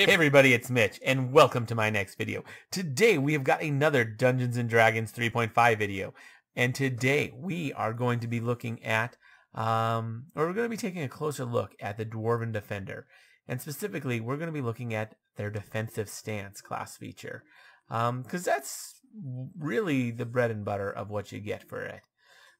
Hey everybody, it's Mitch, and welcome to my next video. Today we have got another Dungeons & Dragons 3.5 video, and today we are going to be looking at, um, or we're going to be taking a closer look at the Dwarven Defender, and specifically we're going to be looking at their defensive stance class feature, because um, that's really the bread and butter of what you get for it.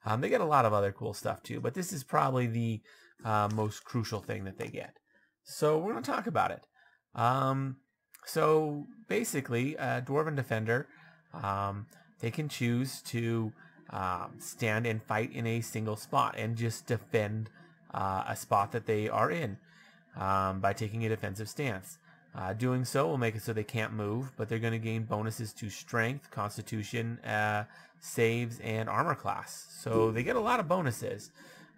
Um, they get a lot of other cool stuff too, but this is probably the uh, most crucial thing that they get. So we're going to talk about it. Um, so basically, a Dwarven Defender, um, they can choose to um, stand and fight in a single spot and just defend uh, a spot that they are in um, by taking a defensive stance. Uh, doing so will make it so they can't move, but they're going to gain bonuses to strength, constitution, uh, saves, and armor class. So they get a lot of bonuses.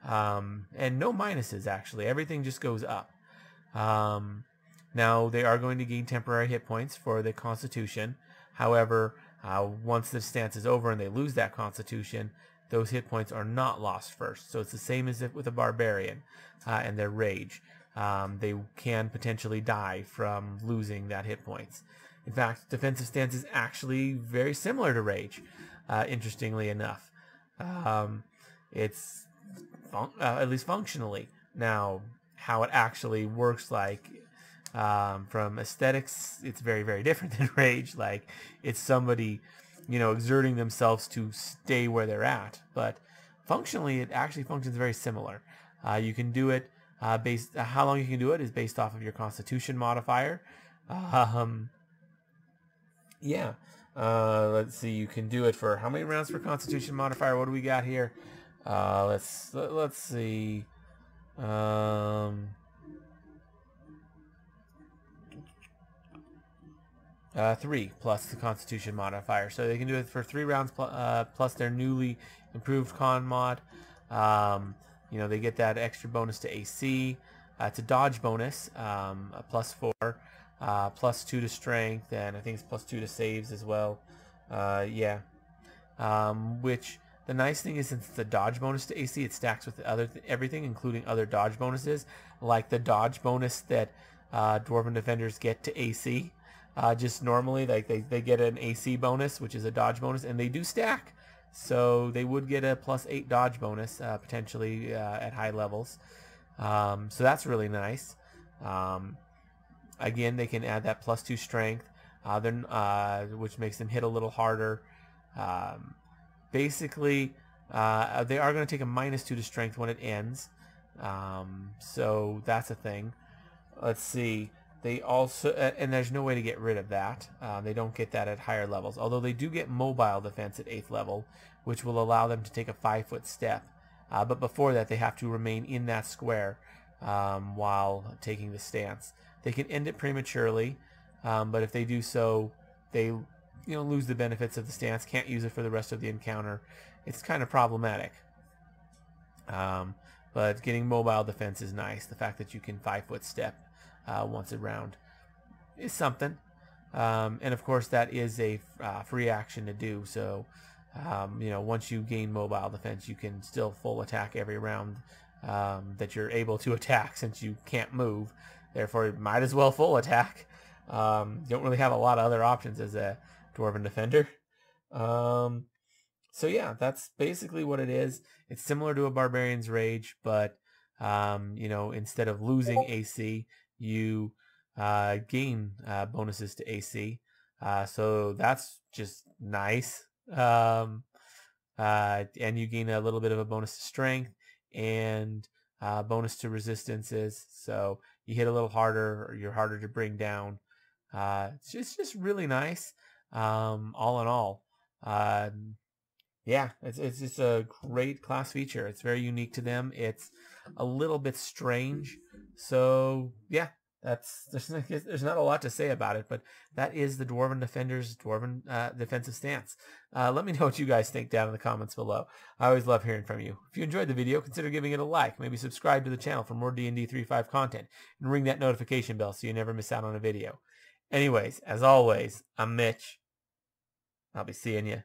Um, and no minuses, actually. Everything just goes up. Um, now, they are going to gain temporary hit points for the Constitution. However, uh, once the stance is over and they lose that Constitution, those hit points are not lost first. So it's the same as if with a Barbarian uh, and their Rage. Um, they can potentially die from losing that hit points. In fact, defensive stance is actually very similar to Rage, uh, interestingly enough. Um, it's uh, at least functionally. Now, how it actually works like um, from aesthetics, it's very, very different than Rage. Like, it's somebody, you know, exerting themselves to stay where they're at. But functionally, it actually functions very similar. Uh, you can do it uh, based, uh, how long you can do it is based off of your Constitution modifier. Um, yeah. Uh, let's see. You can do it for how many rounds for Constitution modifier? What do we got here? Uh, let's let, us let us see. Um, Uh, three plus the Constitution modifier. So they can do it for three rounds pl uh, plus their newly improved con mod. Um, you know, they get that extra bonus to AC. Uh, it's a dodge bonus, um, a plus four, uh, plus two to strength, and I think it's plus two to saves as well. Uh, yeah. Um, which the nice thing is since it's a dodge bonus to AC, it stacks with other everything, including other dodge bonuses, like the dodge bonus that uh, Dwarven Defenders get to AC. Uh, just normally, like they, they get an AC bonus, which is a dodge bonus, and they do stack. So they would get a plus eight dodge bonus uh, potentially uh, at high levels. Um, so that's really nice. Um, again, they can add that plus two strength, uh, then uh, which makes them hit a little harder. Um, basically, uh, they are going to take a minus two to strength when it ends. Um, so that's a thing. Let's see. They also, and there's no way to get rid of that. Uh, they don't get that at higher levels. Although they do get mobile defense at 8th level, which will allow them to take a 5 foot step. Uh, but before that, they have to remain in that square um, while taking the stance. They can end it prematurely, um, but if they do so, they you know lose the benefits of the stance, can't use it for the rest of the encounter. It's kind of problematic. Um, but getting mobile defense is nice. The fact that you can 5 foot step uh, once a round is something. Um, and of course, that is a uh, free action to do. So, um, you know, once you gain mobile defense, you can still full attack every round um, that you're able to attack since you can't move. Therefore, you might as well full attack. Um, you don't really have a lot of other options as a Dwarven Defender. Um, so yeah, that's basically what it is. It's similar to a Barbarian's Rage, but um, you know, instead of losing AC, you uh, gain uh, bonuses to AC. Uh, so that's just nice. Um, uh, and you gain a little bit of a bonus to strength and uh, bonus to resistances. So you hit a little harder or you're harder to bring down. Uh, it's, just, just really nice. Um, all in all, um, yeah, it's it's just a great class feature. It's very unique to them. It's a little bit strange so yeah, that's there's there's not a lot to say about it, but that is the Dwarven Defender's Dwarven uh, defensive stance. Uh, let me know what you guys think down in the comments below. I always love hearing from you. If you enjoyed the video, consider giving it a like. Maybe subscribe to the channel for more D&D 3.5 content, and ring that notification bell so you never miss out on a video. Anyways, as always, I'm Mitch. I'll be seeing you